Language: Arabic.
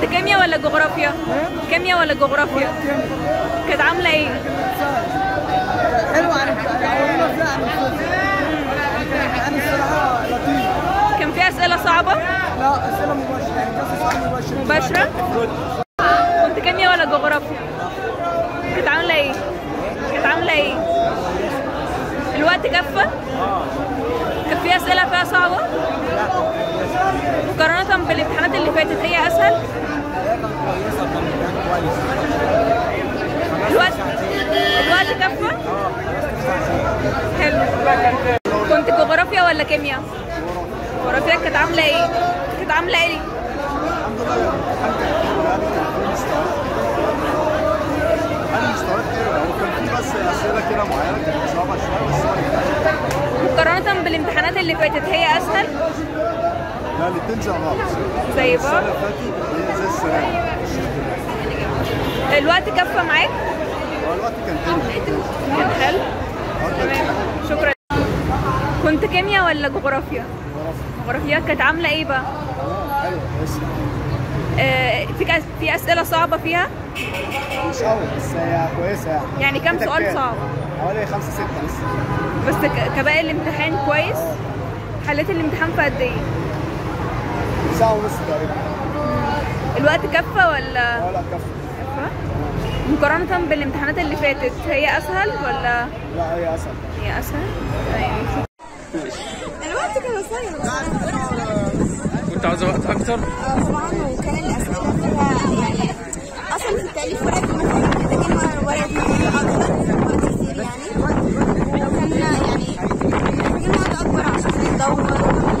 كنت كيمياء ولا جغرافيا؟ كيمياء ولا جغرافيا؟ كانت عاملة إيه؟ حلو عن والله لا عن يعني كان في أسئلة صعبة؟ لا أسئلة مباشرة يعني كذا سؤال مباشر. مباشرة؟ كنت كيمياء ولا جغرافيا؟ كانت عاملة إيه؟ كانت عاملة إيه؟ الوقت كفى؟ كان في أسئلة فيها صعبة؟ مقارنة بالامتحانات اللي فاتت هي أسهل؟ الوقت الوقت كفى حلو. كنت جغرافيا ولا كيمياء؟ جغرافيا. كانت عاملة إيه؟ كانت عاملة إيه؟ مقارنة بالامتحانات اللي فاتت هي أسهل؟ لا الاثنين زي بعض زي بعض السنة اللي فاتت زي السنة. الوقت كفى معاك؟ الوقت كان حلو. كان حلو. تمام. شكرا. كنت كيمياء ولا جغرافيا؟ جغرافيا. كانت عاملة إيه بقى؟ أيوه بس. آه في في أسئلة صعبة فيها؟ مش قوي بس هي كويسة يعني. يعني كام سؤال صعب؟ حوالي خمسة ستة. بس بس كباقي الامتحان كويس؟ حليت الامتحان في قد إيه؟ ساعة ونص تقريبا الوقت كفى ولا؟ آه لا كفى مقارنة بالامتحانات اللي فاتت هي أسهل ولا؟ لا هي أسهل هي أسهل؟ أيوه الوقت كان قصير كنت عاوزة وقت أكتر؟ آه طبعا وكان الأسئلة يعني أصلا في التأليف ورقة مثلا محتاجين ورق كتير يعني وكان يعني محتاجين وقت أكبر عشان الدورة